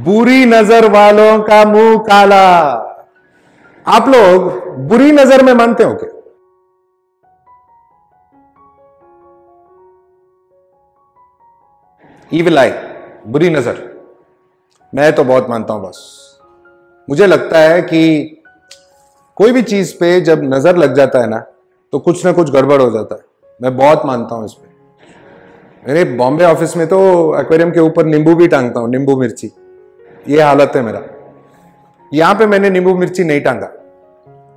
बुरी नज़र वालों का मुँह काला। आप लोग बुरी नज़र में मानते हो क्या? ईविल आई बुरी नज़र। मैं तो बहुत मानता हूँ बस। मुझे लगता है कि कोई भी चीज़ पे जब नज़र लग जाता है ना तो कुछ ना कुछ गड़बड़ हो जाता है। मैं बहुत मानता हूँ इस इसमें। मेरे बॉम्बे ऑफ़िस में तो एक्वेरियम के ऊपर नींबू भी टांगता हूँ, नींबू मिर्ची। ये हालत है मेरा। यहाँ पे मैंने नींबू मिर्ची नहीं टांगा।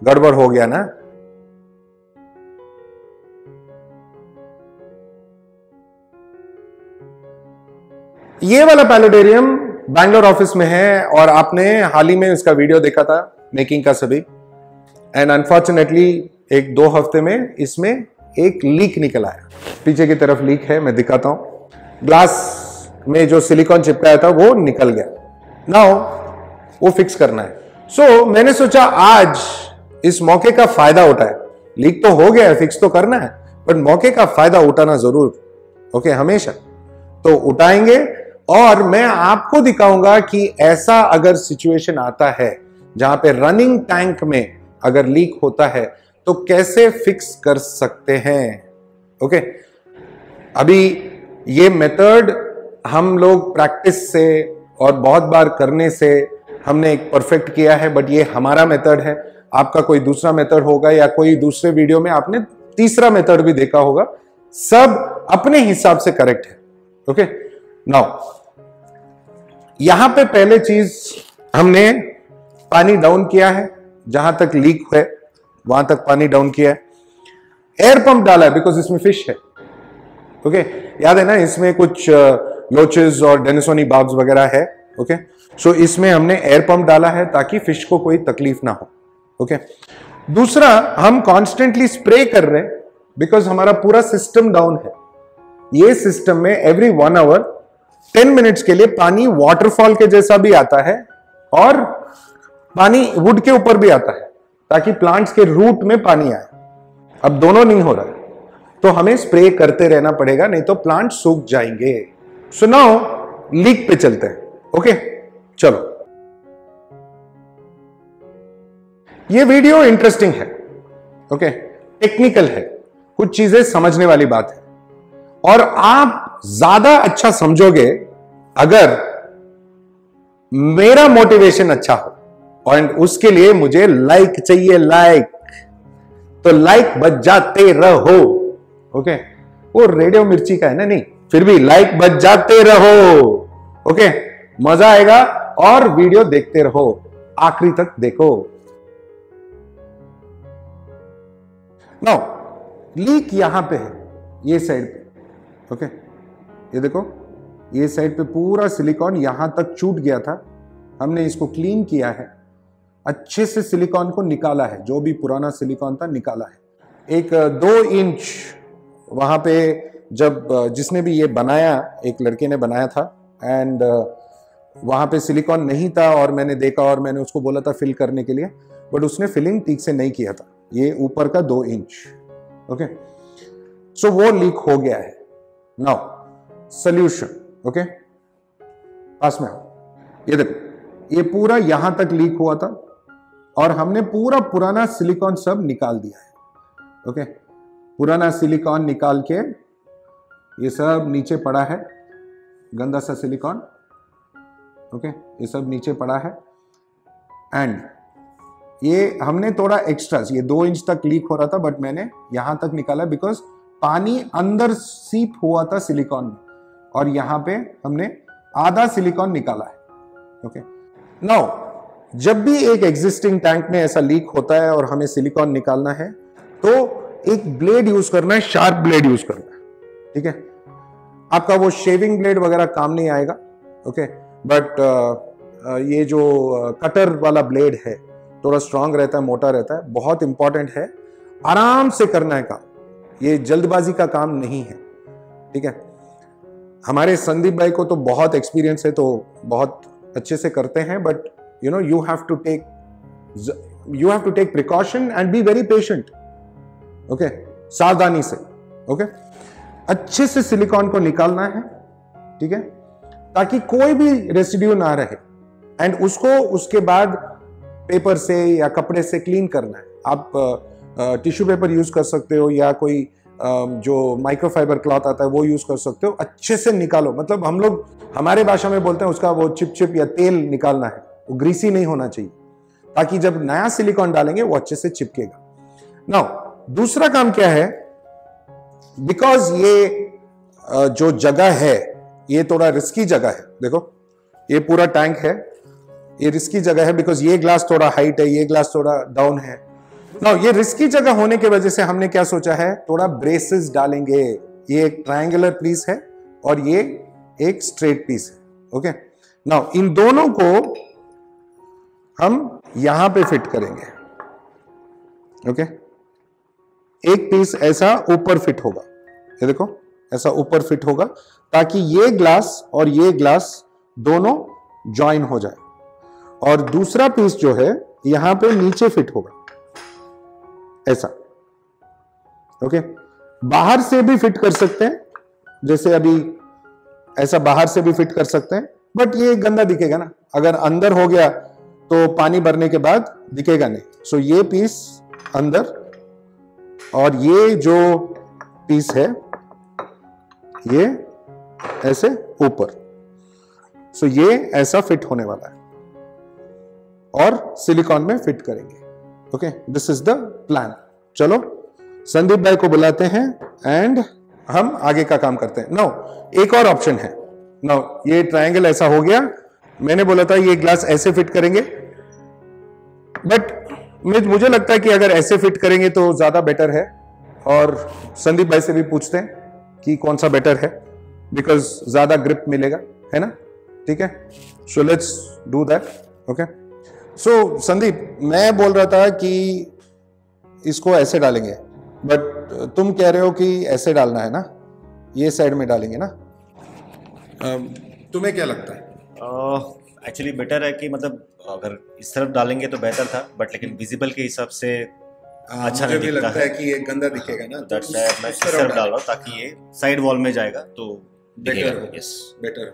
गड़बड़ हो गया ना? ये वाला पैलोडेरियम बैंगलोर ऑफ़िस में है और आपने हाल ही में इसका वीडियो देखा था, मेकिंग का सभी। एंड अनफॉर्चुनेटली एक दो हफ़्ते में इसमें एक लीक निकल आया पीछे की तरफ़ लीक है, मैं दिखाता हूँ। ग्लास में जो सिलिकॉन चिपकाया था, वो निकल गया। नाउ वो फिक्स करना है। सो so, मैंने सोचा आज इस मौके का फ़ायदा उठाए। लीक तो हो गया है फिक्स तो करना है बट मौके का फ़ायदा उठाना ज़रूर। ओके okay, हमेशा। तो उठाएँगे और मैं आपको दिखाऊँगा कि ऐसा अगर सिचुएशन आता है जहाँ पे रनिंग टैंक में अगर लीक होता है तो कैसे फिक्स कर सकते हैं? Okay okay? अभी ये मेथड हम लोग प्रैक्टिस से और बहुत बार करने से हमने एक परफेक्ट किया है, बट ये हमारा मेथड है। आपका कोई दूसरा मेथड होगा या कोई दूसरे वीडियो में आपने तीसरा मेथड भी देखा होगा। सब अपने हिसाब से करेक्ट है। ओके? नाउ, यहाँ पे पहले चीज़ हमने पानी डाउन किया है, जहाँ तक लीक है, वहाँ तक पानी डाउन किया है। एयर पंप डाला है बिकॉज़ इसमें फ़िश है। ओके? okay? याद है ना, इसमें कुछ लोचेस और डेनिसोनी बाब्स वगैरह है ओके सो इसमें हमने एयर पंप डाला है ताकि फ़िश को कोई तकलीफ़ ना हो ओके दूसरा, हम कॉन्स्टेंटली स्प्रे कर रहे हैं बिकॉज़ हमारा पूरा सिस्टम डाउन है। ये सिस्टम में every one hour ten minutes के लिए पानी वाटरफॉल के जैसा भी आता है और पानी वुड के ऊपर भी आता है, ताकि प्लांट्स के रूट में पानी आए। अब दोनों नहीं हो रहा है तो हमें स्प्रे करते रहना पड़ेगा, नहीं तो प्लांट सूख जाएँगे। सुनाओ लीक पे चलते हैं ओके चलो। ये वीडियो इंटरेस्टिंग है ओके टेक्निकल है, कुछ चीज़ें समझने वाली बात है। और आप ज़्यादा अच्छा समझोगे अगर मेरा मोटिवेशन अच्छा हो और उसके लिए मुझे लाइक चाहिए लाइक तो लाइक बच जाते रहो ओके वो रेडियो मिर्ची का है ना, नहीं? फिर भी लाइक बच जाते रहो। ओके मज़ा आएगा और वीडियो देखते रहो। आखिरी तक देखो। नो लीक यहाँ पे है। ये साइड पे। ओके ये देखो। ये साइड पे पूरा सिलिकॉन यहाँ तक छूट गया था। हमने इसको क्लीन किया है। अच्छे से सिलिकॉन को निकाला है। जो भी पुराना सिलिकॉन था, निकाला है। एक, दो इंच वहाँ पे जब जिसने भी ये बनाया, एक लड़के ने बनाया था एंड वहाँ पे सिलिकॉन नहीं था और मैंने देखा और मैंने उसको बोला था फिल करने के लिए बट उसने फिलिंग ठीक से नहीं किया था। ये ऊपर का दो इंच। ओके? सो वो लीक हो गया है। Now solution okay? पास में ये देखो, ये पूरा यहाँ तक लीक हुआ था और हमने पूरा पुराना सिलिकॉन सब निकाल दिया है। ओके? okay? पुराना सिलिकॉन निकाल के ये सब नीचे पड़ा है गंदा सा सिलिकॉन ओके ये सब नीचे पड़ा है। एंड ये हमने थोड़ा एक्स्ट्रा ये दो इंच तक लीक हो रहा था बट मैंने यहाँ तक निकाला बिकॉज़ पानी अंदर सीप हुआ था सिलिकॉन में, और यहाँ पे हमने आधा सिलिकॉन निकाला है ओके नाउ जब भी एक एग्जिस्टिंग टैंक में ऐसा लीक होता है और हमें सिलिकॉन निकालना है तो एक ब्लेड यूज़ करना है शार्प ब्लेड यूज़ करना है। ठीक है? आपका वो शेविंग ब्लेड वगैरह काम नहीं आएगा ओके बट ये जो कटर वाला ब्लेड है, थोड़ा स्ट्रांग रहता है, मोटा रहता है, बहुत इंपॉर्टेंट है। आराम से करना है काम। ये जल्दबाजी का काम नहीं है, ठीक है? हमारे संदीप भाई को तो बहुत एक्सपीरियंस है तो बहुत अच्छे से करते हैं but you know you have to take you have to take precaution and be very patient okay सावधानी से ओके okay? अच्छे से सिलिकॉन को निकालना है, ठीक है? ताकि कोई भी रेसिड्यू ना रहे। एंड उसको, उसके बाद पेपर से या कपड़े से क्लीन करना है। आप टिश्यू पेपर यूज़ कर सकते हो या कोई जो माइक्रोफाइबर क्लॉथ आता है, वो यूज़ कर सकते हो। अच्छे से निकालो। मतलब हम लोग, हमारे भाषा में बोलते हैं, उसका वो चिप चिप या तेल निकालना है। वो ग्रीसी नहीं होना चाहिए। ताकि जब नया सिलिकॉन डालेंगे, वो अच्छे से चिपकेगा। नाउ दूसरा काम क्या है? बिकॉज़ ये जो जगह है, ये थोड़ा रिस्की जगह है, देखो, ये पूरा टैंक है, ये रिस्की जगह है बिकॉज़ ये ग्लास थोड़ा हाइट है, ये ग्लास थोड़ा डाउन है। ना ये रिस्की जगह होने की वजह से हमने क्या सोचा है? थोड़ा ब्रेसेस डालेंगे। ये एक ट्रायंगुलर पीस है और ये एक स्ट्रेट पीस है ओके ना इन दोनों को हम यहाँ पे फिट करेंगे ओके एक पीस ऐसा ऊपर फिट होगा। ये देखो, ऐसा ऊपर फिट होगा ताकि ये ग्लास और ये ग्लास दोनों ज्वाइन हो जाए। और दूसरा पीस जो है, यहाँ पे नीचे फिट होगा। ऐसा। ओके बाहर से भी फिट कर सकते हैं। जैसे अभी ऐसा बाहर से भी फिट कर सकते हैं। बट ये गंदा दिखेगा ना। अगर अंदर हो गया तो पानी भरने के बाद दिखेगा नहीं। सो so, ये पीस अंदर और ये जो पीस है, ये ऐसे ऊपर। सो ये ऐसा फिट होने वाला है। और सिलिकॉन में फिट करेंगे। Okay this is the plan चलो, संदीप भाई को बुलाते हैं एंड हम आगे का काम करते हैं। नो एक और ऑप्शन है। नो ये ट्रायंगल ऐसा हो गया। मैंने बोला था ये ग्लास ऐसे फिट करेंगे। बट मुझे लगता है कि अगर ऐसे फिट करेंगे तो ज़्यादा बेटर है। और संदीप भाई से भी पूछते हैं कि कौन सा बेटर है बिकॉज़ ज़्यादा ग्रिप मिलेगा है ना? ठीक है? So let's do that okay so Sandeep मैं बोल रहा था कि इसको ऐसे डालेंगे बट तुम कह रहे हो कि ऐसे डालना है ना? ये साइड में डालेंगे ना? तुम्हें क्या लगता है? एक्चुअली बेटर है कि मतलब अगर इस तरफ़ डालेंगे तो बेहतर था बट लेकिन विजिबल के हिसाब से आ, अच्छा नहीं दिखता लगता है है। कि ये गंदा दिखेगा ना दैट्स तो मैं इस तरफ़ डाल। रहा हूँ ताकि ये साइड वॉल में जाएगा तो better yes better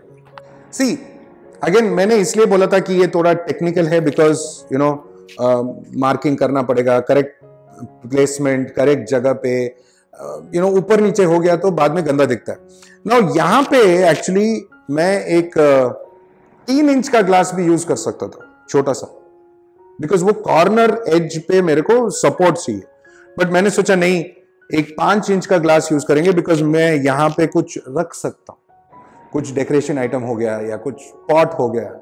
see again मैंने इसलिए बोला था कि ये थोड़ा टेक्निकल है बिकॉज़ यू नो मार्किंग करना पड़ेगा करेक्ट प्लेसमेंट करेक्ट जगह पे यू नो ऊपर नीचे हो गया तो बाद में गंदा दिखता है। ना यहाँ पे एक्चुअली मैं एक uh, तीन इंच का ग्लास भी यूज़ कर सकता था, छोटा सा। बिकॉज़ वो कॉर्नर एज पे मेरे को सपोर्ट चाहिए। बट मैंने सोचा, नहीं, एक पाँच इंच का ग्लास यूज़ करेंगे बिकॉज़ मैं यहाँ पे कुछ रख सकता हूँ। कुछ डेकोरेशन आइटम हो गया या कुछ पॉट हो गया।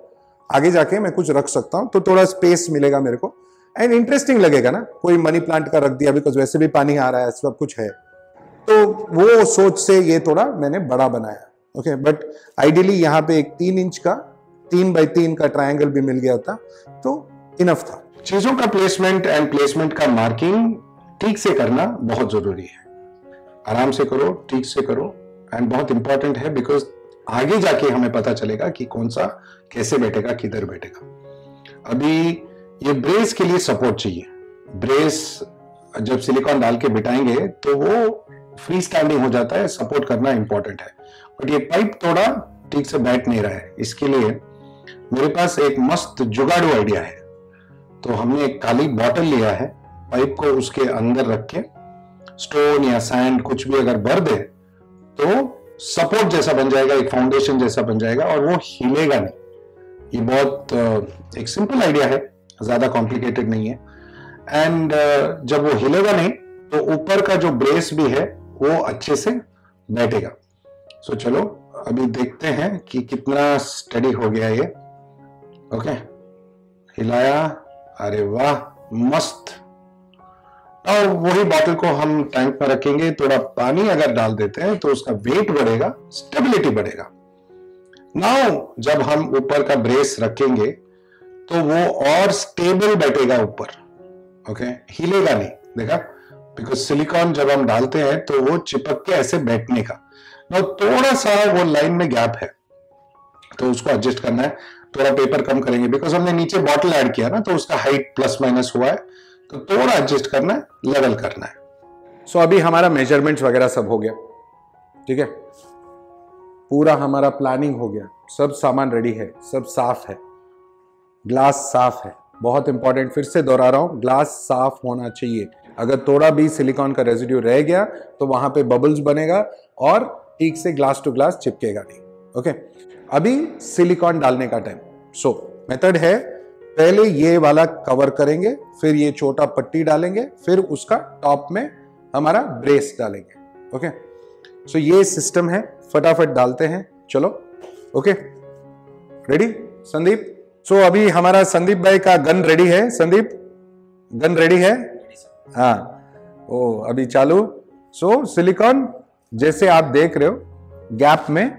आगे जाके मैं कुछ रख सकता हूँ तो थोड़ा स्पेस मिलेगा मेरे को। एंड इंटरेस्टिंग लगेगा ना, कोई मनी प्लांट का रख दिया बिकॉज़ वैसे भी पानी आ रहा है सब कुछ है। तो वो सोच से ये थोड़ा मैंने बड़ा बनाया। ओके बट आइडियली यहाँ पे एक तीन इंच का तीन बाई तीन का ट्रायंगल भी मिल गया था तो इनफ था। चीज़ों का प्लेसमेंट एंड प्लेसमेंट का मार्किंग ठीक से करना बहुत ज़रूरी है। आराम से करो, ठीक से करो एंड बहुत इंपॉर्टेंट है बिकॉज़ आगे जाके हमें पता चलेगा कि कौन सा कैसे बैठेगा, किधर बैठेगा। अभी ये ब्रेस के लिए सपोर्ट चाहिए। ब्रेस जब सिलिकॉन डाल के बिठाएँगे तो वो फ्री स्टैंडिंग हो जाता है सपोर्ट करना इंपॉर्टेंट है। बट ये पाइप थोड़ा ठीक से बैठ नहीं रहा है। इसके लिए मेरे पास एक मस्त जुगाड़ू आइडिया है। तो हमने एक काली बॉटल लिया है पाइप को उसके अंदर रख। के स्टोन या सैंड कुछ भी अगर भर दे तो सपोर्ट जैसा बन जाएगा एक फाउंडेशन जैसा बन जाएगा और वो हिलेगा नहीं। ये बहुत एक सिंपल आइडिया है ज़्यादा कॉम्प्लिकेटेड नहीं है। एंड जब वो हिलेगा नहीं तो ऊपर का जो ब्रेस भी है वो अच्छे से बैठेगा। सो so, चलो अभी देखते हैं कि कितना स्टडी हो गया ये। ओके हिलाया। अरे वाह, मस्त। और वही बॉटल को हम टैंक में रखेंगे, थोड़ा पानी अगर डाल देते हैं तो उसका वेट बढ़ेगा स्टेबिलिटी बढ़ेगा। नाउ जब हम ऊपर का ब्रेस रखेंगे तो वो और स्टेबल बैठेगा ऊपर। ओके हिलेगा नहीं, देखा? बिकॉज़ सिलिकॉन जब हम डालते हैं तो वो चिपक के ऐसे बैठने का। ना थोड़ा सा वो लाइन में गैप है तो उसको एडजस्ट करना है। थोड़ा पेपर कम करेंगे बिकॉज़ हमने नीचे बॉटल ऐड किया ना तो उसका हाइट प्लस माइनस हुआ है। तो थोड़ा एडजस्ट करना है लेवल करना है। सो so, अभी हमारा मेजरमेंट्स वगैरह सब हो गया। ठीक है? पूरा हमारा प्लानिंग हो गया। सब सामान रेडी है सब साफ़ है। ग्लास साफ़ है। बहुत इंपॉर्टेंट फिर से दोहरा रहा हूँ। ग्लास साफ़ होना चाहिए। अगर थोड़ा भी सिलिकॉन का रेजिड्यू रह गया तो वहाँ पे बबल्स बनेगा और ठीक से ग्लास टू ग्लास चिपकेगा नहीं ओके अभी सिलिकॉन डालने का टाइम सो मेथड है पहले ये वाला कवर करेंगे फिर ये छोटा पट्टी डालेंगे फिर उसका टॉप में हमारा ब्रेस डालेंगे ओके सो ये सिस्टम है फटाफट डालते हैं चलो ओके रेडी संदीप? सो अभी हमारा संदीप भाई का गन रेडी है संदीप? गन रेडी है? हाँ. ओ अभी चालू. सो सिलिकॉन जैसे आप देख रहे हो गैप में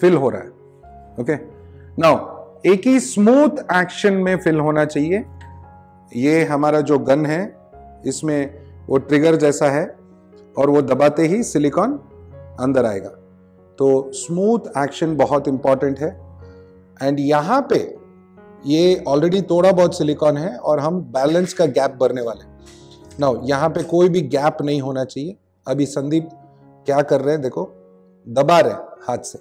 फिल हो रहा है। ओके नाउ एक ही स्मूथ एक्शन में फिल होना चाहिए। ये हमारा जो गन है, इसमें वो ट्रिगर जैसा है और वो दबाते ही सिलिकॉन अंदर आएगा। तो स्मूथ एक्शन बहुत इंपॉर्टेंट है। एंड यहाँ पे ये ऑलरेडी थोड़ा बहुत सिलिकॉन है और हम बैलेंस का गैप भरने वाले नाउ यहाँ पे कोई भी गैप नहीं होना चाहिए। अभी संदीप क्या कर रहे हैं? देखो, दबा रहे हाथ से।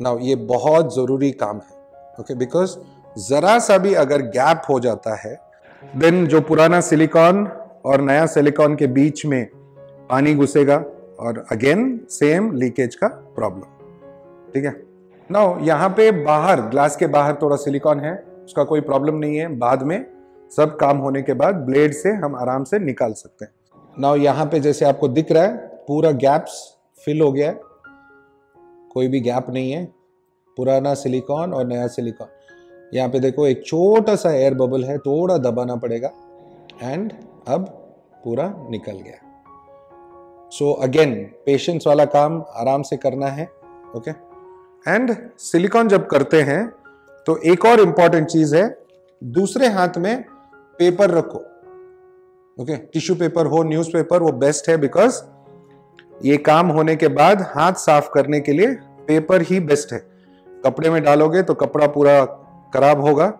ना ये बहुत ज़रूरी काम है ओके बिकॉज़ जरा सा भी अगर गैप हो जाता है देन जो पुराना सिलिकॉन और नया सिलिकॉन के बीच में पानी घुसेगा और अगेन सेम लीकेज का प्रॉब्लम ठीक है? नाउ यहाँ पे बाहर ग्लास के बाहर थोड़ा सिलिकॉन है, उसका कोई प्रॉब्लम नहीं है। बाद में सब काम होने के बाद ब्लेड से हम आराम से निकाल सकते हैं। नाउ यहाँ पे जैसे आपको दिख रहा है पूरा गैप्स फिल हो गया है। कोई भी गैप नहीं है। पुराना सिलिकॉन और नया सिलिकॉन यहाँ पे देखो, एक छोटा सा एयर बबल है, थोड़ा दबाना पड़ेगा। एंड अब पूरा निकल गया। सो अगेन पेशेंस वाला काम आराम से करना है ओके एंड सिलिकॉन जब करते हैं तो एक और इंपॉर्टेंट चीज़ है, दूसरे हाथ में पेपर रखो ओके टिश्यू पेपर हो न्यूज़ पेपर वो बेस्ट है बिकॉज़ ये काम होने के बाद हाथ साफ़ करने के लिए पेपर ही बेस्ट है। कपड़े में डालोगे तो कपड़ा पूरा खराब होगा।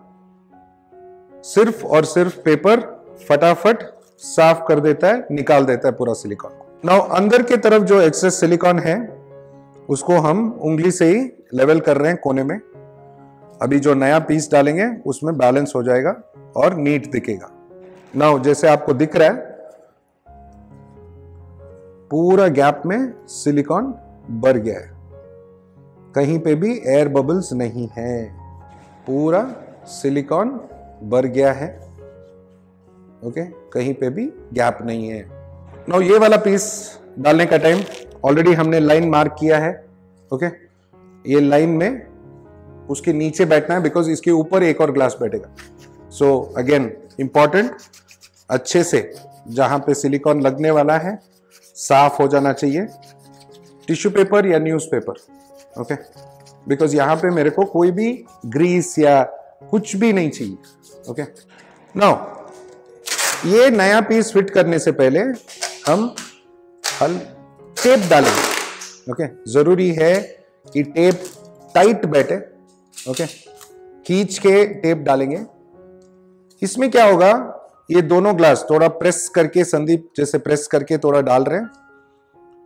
सिर्फ़ और सिर्फ़ पेपर फटाफट साफ़ कर देता है, निकाल देता है पूरा सिलिकॉन नाउ अंदर की तरफ़ जो एक्सेस सिलिकॉन है, उसको हम उंगली से ही लेवल कर रहे हैं कोने में। अभी जो नया पीस डालेंगे, उसमें बैलेंस हो जाएगा और नीट दिखेगा। ना जैसे आपको दिख रहा है पूरा गैप में सिलिकॉन भर गया है। कहीं पे भी एयर बबल्स नहीं है। पूरा सिलिकॉन भर गया है। ओके कहीं पे भी गैप नहीं है। नो ये वाला पीस डालने का टाइम ऑलरेडी हमने लाइन मार्क किया है। ओके ये लाइन में उसके नीचे बैठना है बिकॉज़ इसके ऊपर एक और ग्लास बैठेगा। सो अगेन इंपॉर्टेंट अच्छे से जहाँ पे सिलिकॉन लगने वाला है साफ़ हो जाना चाहिए। टिश्यू पेपर या न्यूज़ पेपर, ओके? बिकॉज़ यहाँ पे मेरे को कोई भी ग्रीस या कुछ भी नहीं चाहिए, ओके? नाउ ये नया पीस फिट करने से पहले हम हल टेप डालेंगे, ओके? ज़रूरी है कि टेप टाइट बैठे, ओके? खींच के टेप डालेंगे। इसमें क्या होगा? ये दोनों ग्लास थोड़ा प्रेस करके, संदीप जैसे प्रेस करके थोड़ा डाल रहे हैं,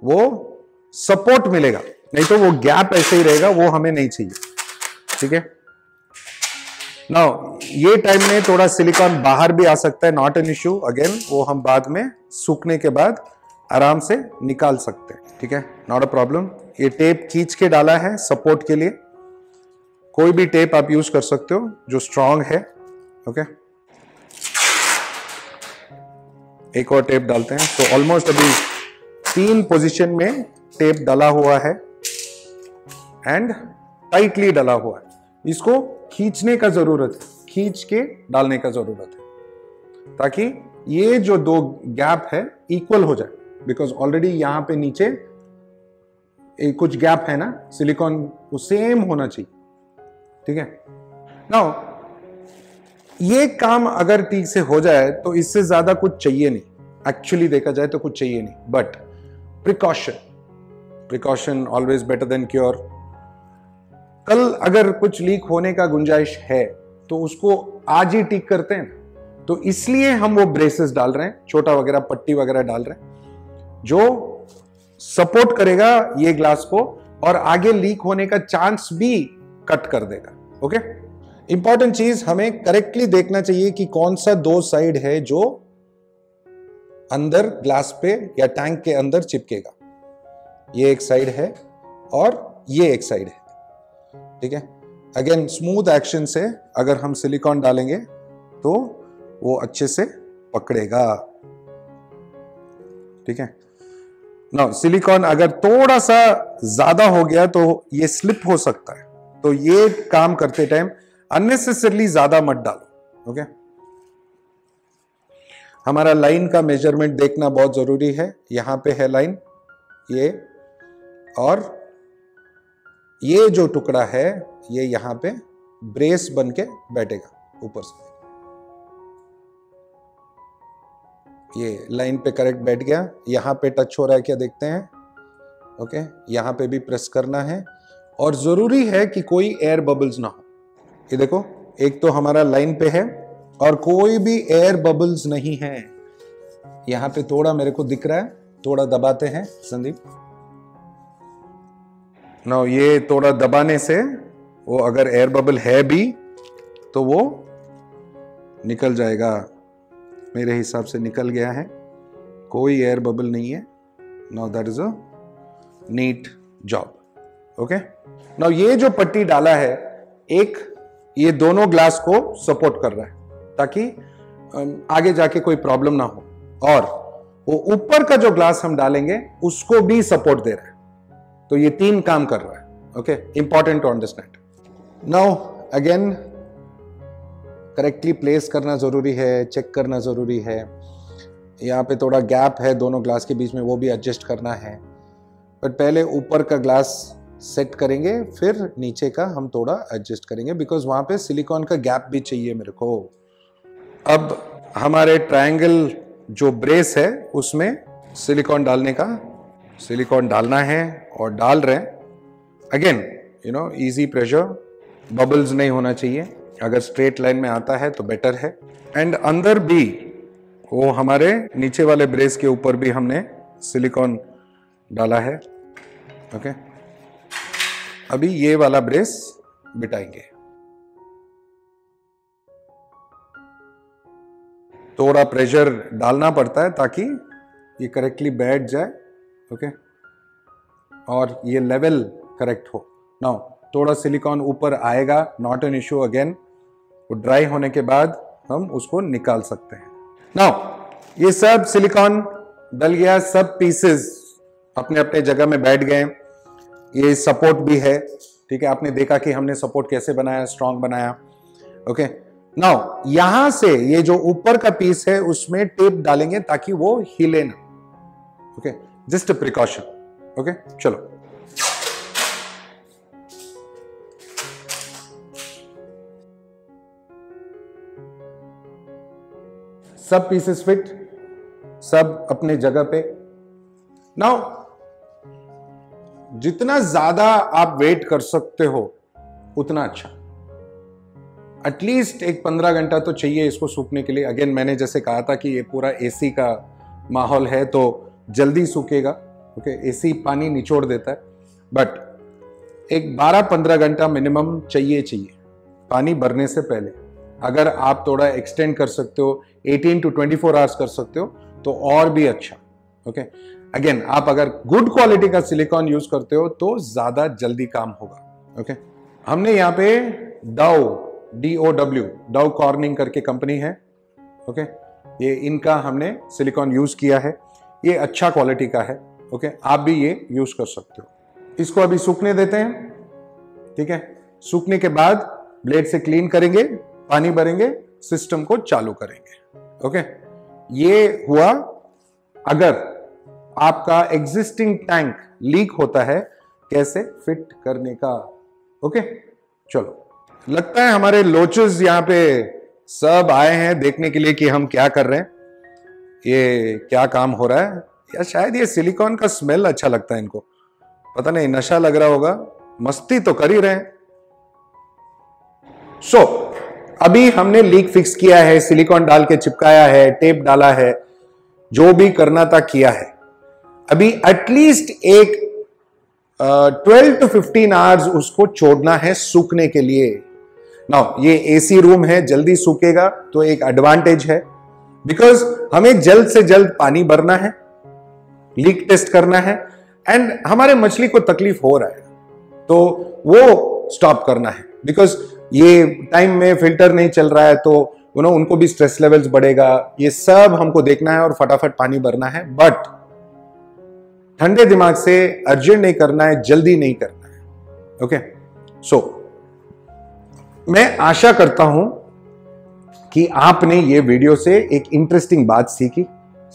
वो सपोर्ट मिलेगा। नहीं तो वो गैप ऐसे ही रहेगा, वो हमें नहीं चाहिए। ठीक है? नाउ ये टाइम में थोड़ा सिलिकॉन बाहर भी आ सकता है नॉट एन इश्यू अगेन वो हम बाद में सूखने के बाद आराम से निकाल सकते हैं। ठीक है? नॉट अ प्रॉब्लम ये टेप खींच के डाला है सपोर्ट के लिए। कोई भी टेप आप यूज़ कर सकते हो जो स्ट्रांग है। ओके एक और टेप डालते हैं। तो ऑलमोस्ट अभी तीन पोजीशन में टेप डाला हुआ है एंड टाइटली डाला हुआ है। इसको खींचने का ज़रूरत है, खींच के डालने का ज़रूरत है, ताकि ये जो दो गैप है इक्वल हो जाए। बिकॉज़ ऑलरेडी यहाँ पे नीचे एक कुछ गैप है ना सिलिकॉन वो सेम होना चाहिए। ठीक है? नाउ ये काम अगर ठीक से हो जाए तो इससे ज़्यादा कुछ चाहिए नहीं। एक्चुअली देखा जाए तो कुछ चाहिए नहीं। But precaution precaution always better than cure कल अगर कुछ लीक होने का गुंजाइश है तो उसको आज ही ठीक करते हैं। तो इसलिए हम वो ब्रेसेस डाल रहे हैं, छोटा वगैरह, पट्टी वगैरह डाल रहे हैं, जो सपोर्ट करेगा ये ग्लास को, और आगे लीक होने का चांस भी कट कर देगा। ओके इंपॉर्टेंट चीज़ हमें करेक्टली देखना चाहिए कि कौन सा दो साइड है जो अंदर ग्लास पे या टैंक के अंदर चिपकेगा। ये एक साइड है और ये एक साइड है। ठीक है? अगेन स्मूथ एक्शन से अगर हम सिलिकॉन डालेंगे तो वो अच्छे से पकड़ेगा। ठीक है? ना सिलिकॉन अगर थोड़ा सा ज़्यादा हो गया तो ये स्लिप हो सकता है। तो ये काम करते टाइम अननेसेसरली ज़्यादा मत डालो ओके हमारा लाइन का मेज़रमेंट देखना बहुत ज़रूरी है। यहाँ पे है लाइन ये और ये जो टुकड़ा है, ये यहाँ पे ब्रेस बन के बैठेगा, ऊपर से। ये लाइन पे करेक्ट बैठ गया। यहाँ पे टच हो रहा है क्या देखते हैं? ओके यहाँ पे भी प्रेस करना है। और ज़रूरी है कि कोई एयर बबल्स ना हो। ये देखो, एक तो हमारा लाइन पे है और कोई भी एयर बबल्स नहीं है। यहाँ पे थोड़ा मेरे को दिख रहा है, थोड़ा दबाते हैं, संदीप। ना ये थोड़ा दबाने से वो अगर एयर बबल है भी तो वो निकल जाएगा। मेरे हिसाब से निकल गया है। कोई एयर बबल नहीं है। Now that is a neat job okay now ये जो पट्टी डाला है, एक ये दोनों ग्लास को सपोर्ट कर रहा है, ताकि आगे जाके कोई प्रॉब्लम ना हो। और वो ऊपर का जो ग्लास हम डालेंगे, उसको भी सपोर्ट दे रहा है। तो ये तीन काम कर रहा है okay important to understand now again correctly place करना ज़रूरी है चेक करना ज़रूरी है। यहाँ पे थोड़ा गैप है दोनों ग्लास के बीच में, वो भी एडजस्ट करना है। बट पहले ऊपर का ग्लास सेट करेंगे, फिर नीचे का हम थोड़ा एडजस्ट करेंगे बिकॉज़ वहाँ पे सिलिकॉन का गैप भी चाहिए मेरे को। अब हमारे ट्रायंगल जो ब्रेस है, उसमें सिलिकॉन डालने का सिलिकॉन डालना है और डाल रहे हैं। Again you know easy pressure bubbles नहीं होना चाहिए। अगर स्ट्रेट लाइन में आता है तो बेटर है। एंड अंदर भी, वो हमारे नीचे वाले ब्रेस के ऊपर भी हमने सिलिकॉन डाला है। ओके अभी ये वाला ब्रेस बिटाएँगे। थोड़ा प्रेशर डालना पड़ता है ताकि ये करेक्टली बैठ जाए ओके और ये लेवल करेक्ट हो। नाउ थोड़ा सिलिकॉन ऊपर आएगा नॉट एन इश्यू अगेन वो ड्राई होने के बाद हम उसको निकाल सकते हैं। नाउ ये सब सिलिकॉन डल गया, सब पीसेस अपने अपने जगह में बैठ गए। ये सपोर्ट भी है, ठीक है? आपने देखा कि हमने सपोर्ट कैसे बनाया स्ट्रांग बनाया। ओके नाउ यहाँ से ये जो ऊपर का पीस है, उसमें टेप डालेंगे ताकि वो हिले ना। ओके जस्ट प्रिकॉशन ओके चलो। सब पीसेस फिट सब अपने जगह पे। नाउ जितना ज़्यादा आप वेट कर सकते हो, उतना अच्छा। एटलीस्ट एक पंद्रह घंटा तो चाहिए इसको सूखने के लिए। अगेन मैंने जैसे कहा था कि ये पूरा एसी का माहौल है तो जल्दी सूखेगा ओके एसी पानी निचोड़ देता है। बट एक 12-15 घंटा मिनिमम चाहिए चाहिए। पानी भरने से पहले। अगर आप थोड़ा एक्सटेंड कर सकते हो 18 टू 24 आवर्स कर सकते हो तो और भी अच्छा ओके अगेन आप अगर गुड क्वालिटी का सिलिकॉन यूज़ करते हो तो ज़्यादा जल्दी काम होगा ओके हमने यहाँ पे Dow D O W Dow Corning करके कंपनी है ओके ये इनका हमने सिलिकॉन यूज़ किया है, ये अच्छा क्वालिटी का है ओके आप भी ये यूज़ कर सकते हो। इसको अभी सूखने देते हैं, ठीक है? सूखने के बाद ब्लेड से क्लीन करेंगे, पानी भरेंगे सिस्टम को चालू करेंगे ओके ये हुआ अगर आपका एग्जिस्टिंग टैंक लीक होता है कैसे फिट करने का? ओके चलो। लगता है हमारे लोचस यहाँ पे सब आए हैं देखने के लिए कि हम क्या कर रहे हैं। ये क्या काम हो रहा है? या शायद ये सिलिकॉन का स्मेल अच्छा लगता है इनको। पता नहीं नशा लग रहा होगा। मस्ती तो कर ही रहे सो so, अभी हमने लीक फिक्स किया है सिलिकॉन डाल के चिपकाया है टेप डाला है जो भी करना था किया है। अभी एटलीस्ट एक ट्वेल्व टू फिफ्टीन आवर्स उसको छोड़ना है सूखने के लिए। नाउ ये एसी रूम है, जल्दी सूखेगा तो एक एडवांटेज है। बिकॉज़ हमें जल्द से जल्द पानी भरना है लीक टेस्ट करना है एंड हमारे मछली को तकलीफ़ हो रहा है तो वो स्टॉप करना है। बिकॉज़ ये टाइम में फ़िल्टर नहीं चल रहा है तो यू नो उनको भी स्ट्रेस लेवल्स बढ़ेगा। ये सब हमको देखना है और फटाफट पानी भरना है बट ठंडे दिमाग से अर्जेंट नहीं करना है जल्दी नहीं करना है। ओके सो मैं आशा करता हूँ कि आपने ये वीडियो से एक इंटरेस्टिंग बात सीखी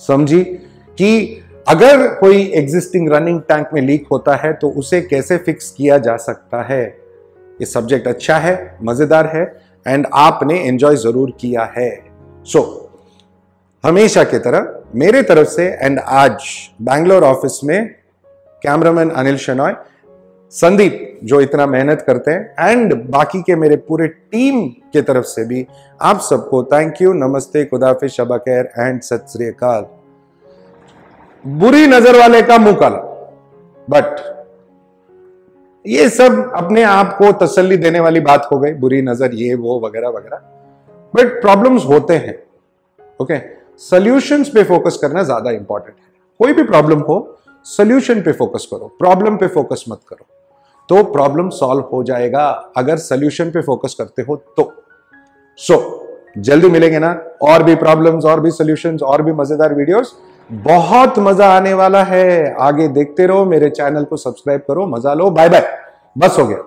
समझी कि अगर कोई एग्जिस्टिंग रनिंग टैंक में लीक होता है तो उसे कैसे फिक्स किया जा सकता है? ये सब्जेक्ट अच्छा है मज़ेदार है एंड आपने एंजॉय ज़रूर किया है। सो so, हमेशा की तरह मेरे तरफ़ से एंड आज बैंगलोर ऑफ़िस में कैमरामैन अनिल शनॉय संदीप जो इतना मेहनत करते हैं एंड बाकी के मेरे पूरे टीम के तरफ़ से भी आप सबको थैंक यू नमस्ते, खुदाफिज, शबा खैर एंड सत बुरी नज़र वाले का मुँह काला बट ये सब अपने आप को तसल्ली देने वाली बात हो गई, बुरी नज़र, ये, वो, वगैरह वगैरह। बट प्रॉब्लम्स होते हैं ओके सॉल्यूशंस पे फोकस करना ज़्यादा इंपॉर्टेंट है। कोई भी प्रॉब्लम हो सोल्यूशन पे फोकस करो। प्रॉब्लम पे फोकस मत करो। तो प्रॉब्लम सॉल्व हो जाएगा अगर सोल्यूशन पे फोकस करते हो तो। सो so, जल्दी मिलेंगे ना? और भी प्रॉब्लम्स और भी सोल्यूशंस और भी मज़ेदार वीडियोस बहुत मज़ा आने वाला है। आगे देखते रहो मेरे चैनल को सब्सक्राइब करो मज़ा लो। बाय बाय बस हो गया।